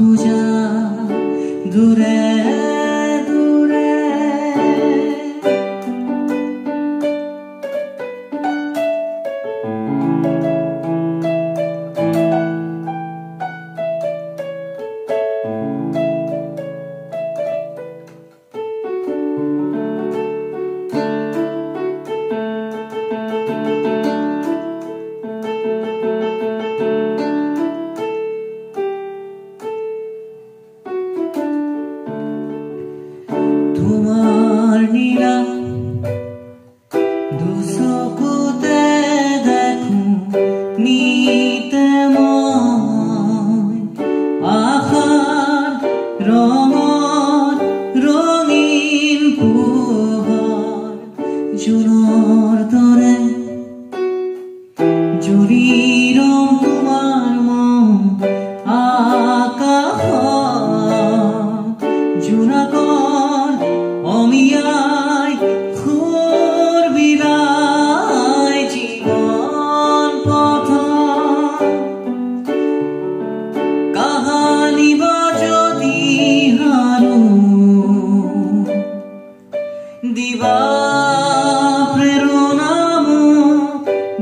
খোজা দূৰে দূৰে নীলা দুচকুতে নিতে মই আশার রঙত রঙিন পোহর জোনৰ দৰে জুৰি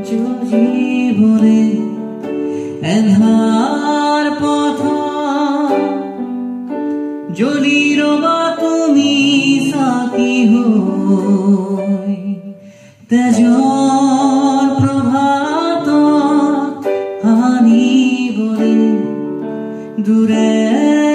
যুঁজিবলে এন্ধাৰ পথ। জ্বলি ৰবা তুমি চাকি হৈ তেজৰ প্ৰভাত আনিবলে দূৰে